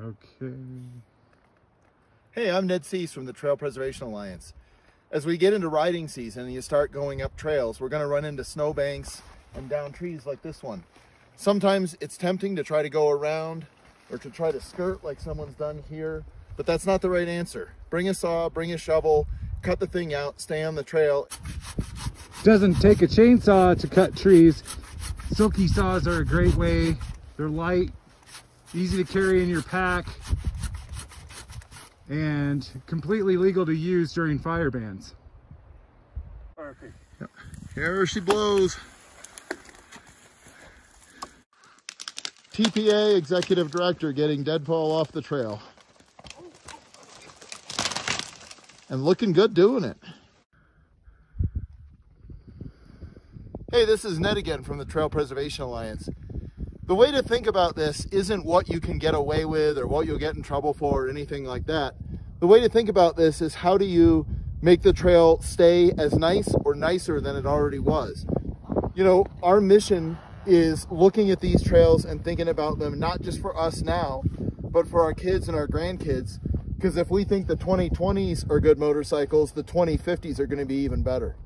Okay. Hey, I'm Ned Cease from the Trail Preservation Alliance. As we get into riding season and you start going up trails, we're going to run into snowbanks and down trees like this one. Sometimes it's tempting to try to go around or to try to skirt like someone's done here, but that's not the right answer. Bring a saw, bring a shovel, cut the thing out, stay on the trail. Doesn't take a chainsaw to cut trees. Silky saws are a great way. They're light, easy to carry in your pack, and completely legal to use during fire bans. Perfect. Here she blows. TPA Executive Director getting deadfall off the trail. And looking good doing it. Hey, this is Ned again from the Trail Preservation Alliance. The way to think about this isn't what you can get away with or what you'll get in trouble for or anything like that. The way to think about this is how do you make the trail stay as nice or nicer than it already was? You know, our mission is looking at these trails and thinking about them not just for us now, but for our kids and our grandkids. Because if we think the 2020s are good motorcycles, the 2050s are going to be even better.